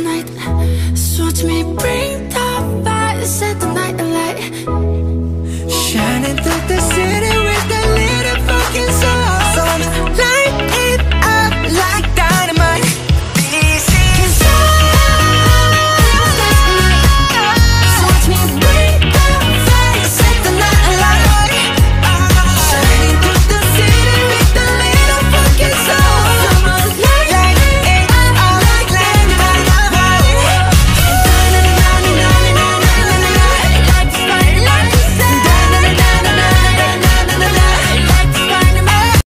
tonight. Suits me, bring the fire, set the night alight. Shining through